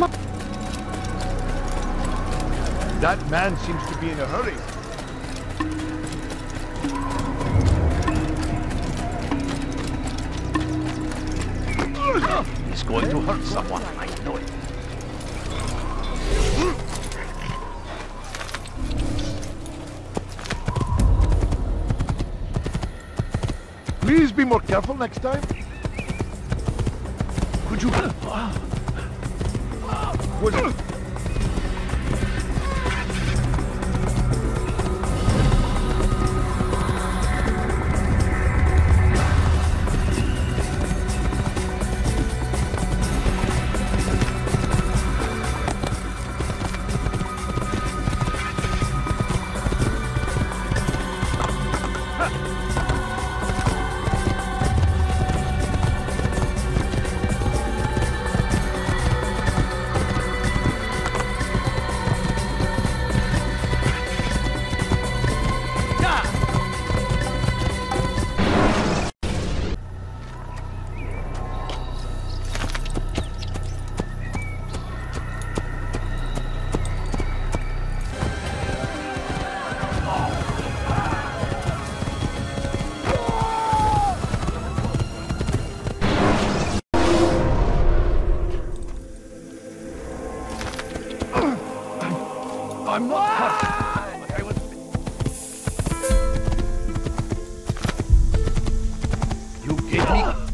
Come on. That man seems to be in a hurry. He's going to hurt someone, I know it. Please be more careful next time. Could you... Was I'm not hurt. I was... You gave me...